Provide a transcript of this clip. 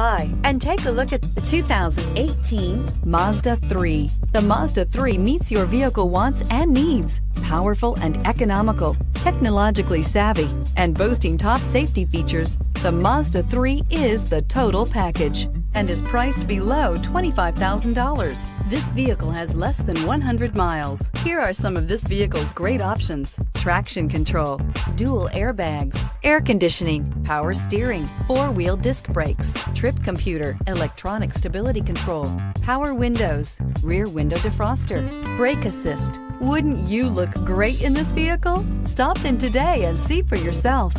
by and take a look at the 2018 Mazda 3. The Mazda 3 meets your vehicle wants and needs. Powerful and economical, technologically savvy, and boasting top safety features, the Mazda 3 is the total package and is priced below $25,000. This vehicle has less than 100 miles. Here are some of this vehicle's great options. Traction control, dual airbags, air conditioning, power steering, four-wheel disc brakes, trip computer, electronic stability control, power windows, rear window defroster, brake assist. Wouldn't you look great in this vehicle? Stop in today and see for yourself.